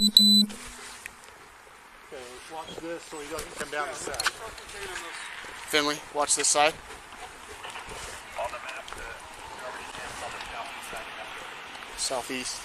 Okay, watch this so he doesn't come down the side. Finley, watch this side. On the map, the nobody stands on the southeast side of that. Southeast.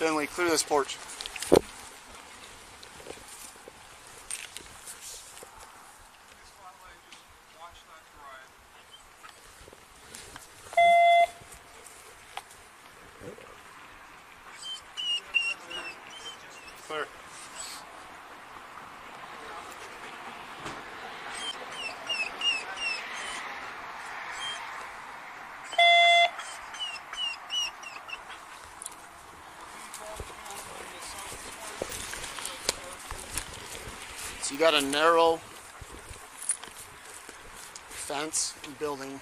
Finley, clear this porch. Clear. So you got a narrow fence and building.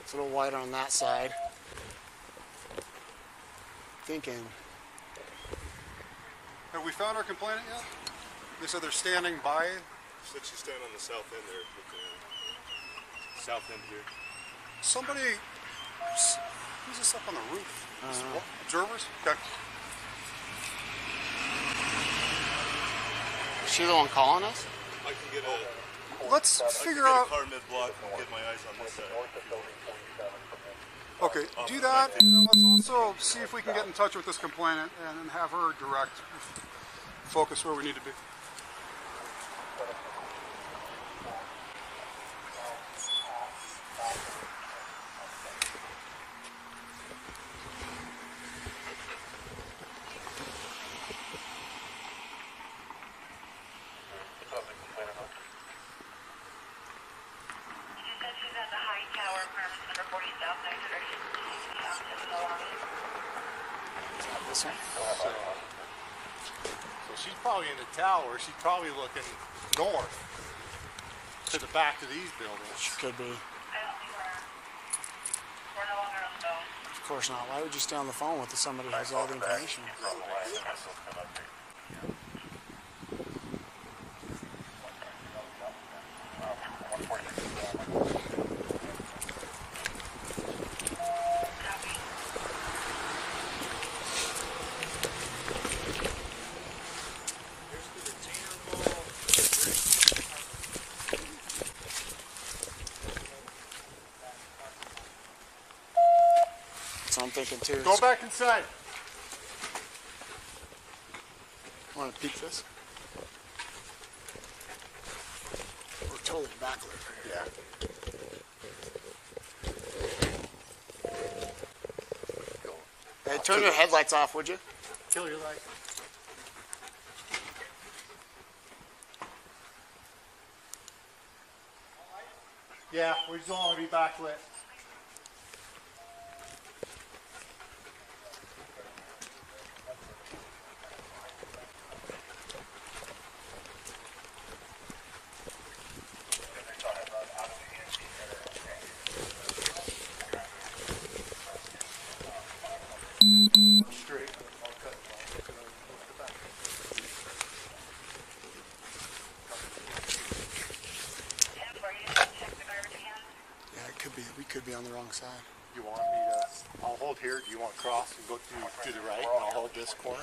It's a little wider on that side. Thinking. Have we found our complainant yet? They said they're standing by. Said she's standing on the south end there, looking at south end here. Somebody. Who's this up on the roof? Uh, what? Observers? Okay. She the one calling us? I can get a, Let's figure out. car mid block and get my eyes on this side. Okay, um, do that, and then let's also see if we can get in touch with this complainant and have her direct focus where we need to be. The high number 40 South Ninth Street. She's out to the lobby. This one? So she's probably in the tower. She's probably looking north to the back of these buildings. She could be. I don't think we're, we're no longer on the phone. Of course not. Why would you stay on the phone with somebody who has all the information? Too. Go back inside. Want to peek this? We're totally backlit right here. Hey, turn your headlights off, would you? Kill your light. Yeah, we just don't want to be backlit. Straight. Tim, were you to check the garbage cans? Yeah, it could be. We could be on the wrong side. You want me to, I'll hold here, do you want to cross and go to, to the right, and I'll hold this corner?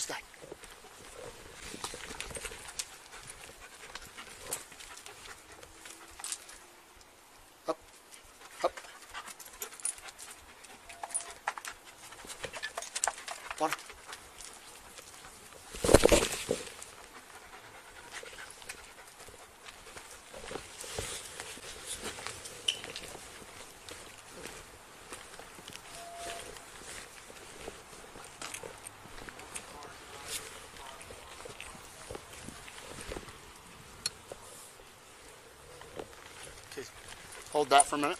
Gustaj. Hop. Hop. Bora. Hold that for a minute.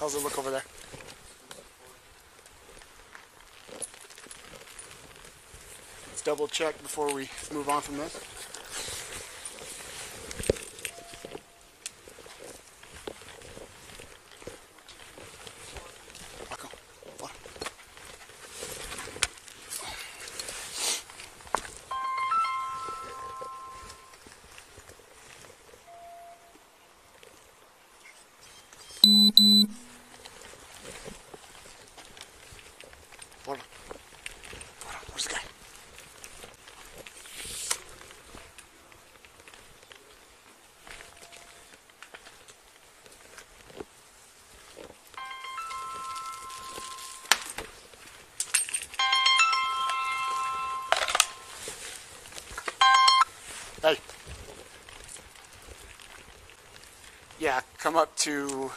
How's it look over there? Let's double check before we move on from this. Hold on. Hold on. Where's the guy? Hey. Yeah, come up to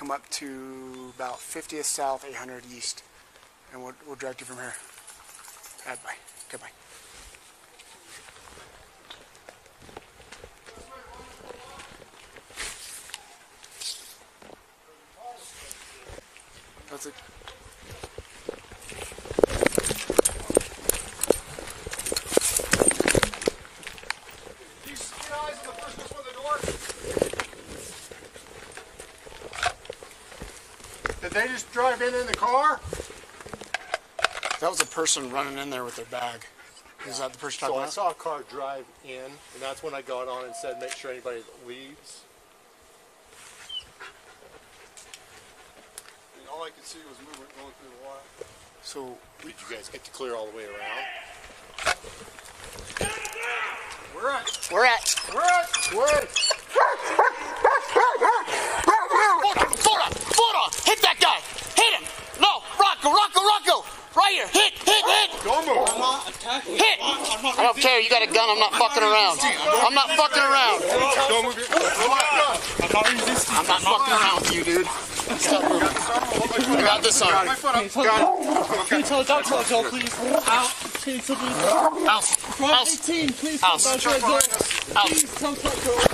come up to about 50th south, 800 east, and we'll, we'll direct you from here. Goodbye. Goodbye. That's it. These guys are the first ones for the door. Did they just drive in in the car? That was a person running in there with their bag. Is that the person So talking I about? saw a car drive in, and that's when I got on and said, make sure anybody that leaves. And all I could see was movement going through the wire. So Did you guys get to clear all the way around? We're at. we're at We're at. We're at I. You got a gun. I'm not fucking around. I'm not fucking around. Don't move your. Come on. I'm not resisting. I'm not fucking around with you, dude. Stop moving. I got this arm. My foot up. Can you tell Dr. Joe, please? Out. Can you tell me? House. Front House. 18, please. House. Dr. Joe. House. Please tell Dr. Joe.